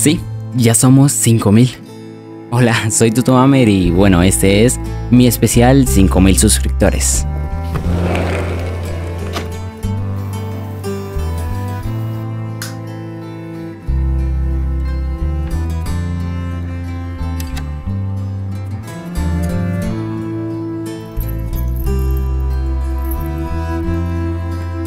Sí, ya somos 5000. Hola, soy Tutomamer y bueno, este es mi especial 5000 suscriptores.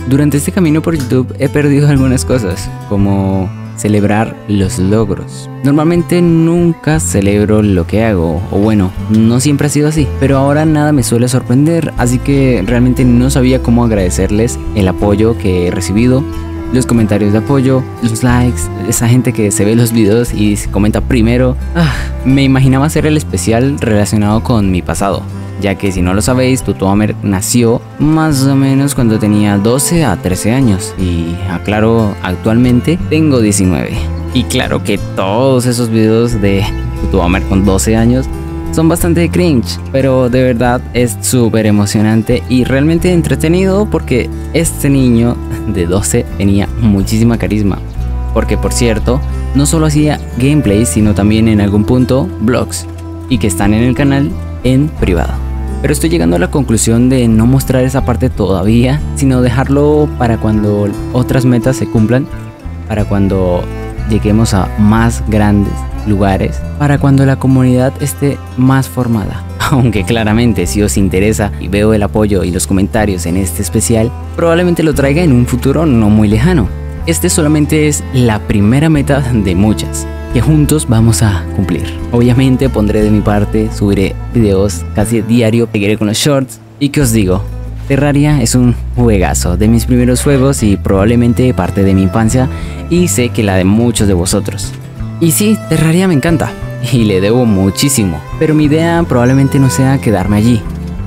Durante este camino por YouTube he perdido algunas cosas, como celebrar los logros. Normalmente nunca celebro lo que hago, o bueno, no siempre ha sido así, pero ahora nada me suele sorprender, así que realmente no sabía cómo agradecerles el apoyo que he recibido, los comentarios de apoyo, los likes, esa gente que se ve los videos y comenta primero. Ah, me imaginaba hacer el especial relacionado con mi pasado, ya que si no lo sabéis, Tutuamer nació más o menos cuando tenía 12 a 13 años y aclaro, actualmente tengo 19. Y claro que todos esos videos de Tutuamer con 12 años son bastante cringe, pero de verdad es súper emocionante y realmente entretenido porque este niño de 12 tenía muchísima carisma. Porque por cierto, no solo hacía gameplays, sino también en algún punto vlogs y que están en el canal en privado. Pero estoy llegando a la conclusión de no mostrar esa parte todavía, sino dejarlo para cuando otras metas se cumplan, para cuando lleguemos a más grandes lugares, para cuando la comunidad esté más formada. Aunque claramente si os interesa y veo el apoyo y los comentarios en este especial, probablemente lo traiga en un futuro no muy lejano. Este solamente es la primera meta de muchas que juntos vamos a cumplir. Obviamente pondré de mi parte, subiré videos casi diario, seguiré con los shorts y que os digo, Terraria es un juegazo de mis primeros juegos y probablemente parte de mi infancia y sé que la de muchos de vosotros. Y sí, Terraria me encanta y le debo muchísimo, pero mi idea probablemente no sea quedarme allí.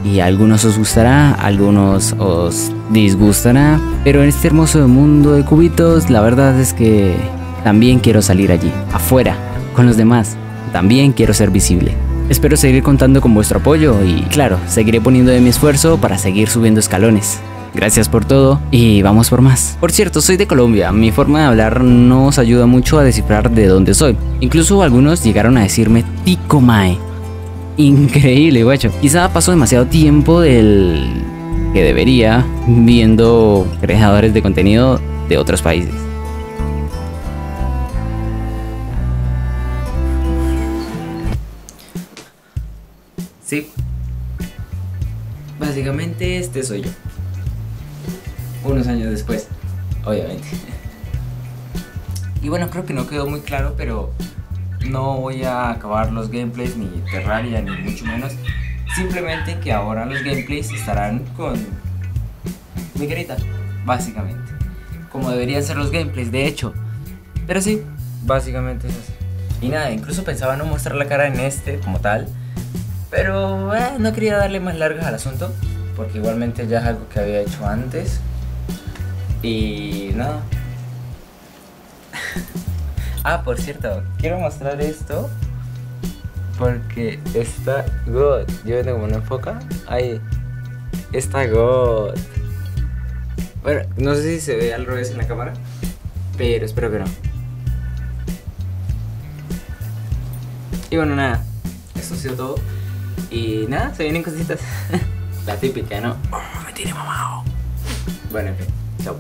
Y a algunos os gustará, a algunos os disgustará, pero en este hermoso mundo de cubitos la verdad es que también quiero salir allí, afuera, con los demás. También quiero ser visible. Espero seguir contando con vuestro apoyo y claro, seguiré poniendo de mi esfuerzo para seguir subiendo escalones. Gracias por todo y vamos por más. Por cierto, soy de Colombia. Mi forma de hablar no os ayuda mucho a descifrar de dónde soy. Incluso algunos llegaron a decirme Tico Mae. Increíble, guacho. Quizá paso demasiado tiempo del que debería viendo creadores de contenido de otros países. Sí. Básicamente este soy yo. Unos años después, obviamente. Y bueno, creo que no quedó muy claro, pero no voy a acabar los gameplays ni Terraria ni mucho menos. Simplemente que ahora los gameplays estarán con mi carita, básicamente. Como deberían ser los gameplays, de hecho. Pero sí, básicamente es así. Y nada, incluso pensaba no mostrar la cara en este como tal pero eh, no quería darle más largas al asunto, porque igualmente ya es algo que había hecho antes. Y nada. ah, por cierto, quiero mostrar esto porque está God. Yo tengo una enfoca. Ahí. Está God. Bueno, no sé si se ve al revés en la cámara, pero espero que no. Y bueno, nada. Esto ha sido todo. Y nada, se vienen cositas. La típica, ¿no? Oh, me tiene mamado. Bueno, en fin, chao.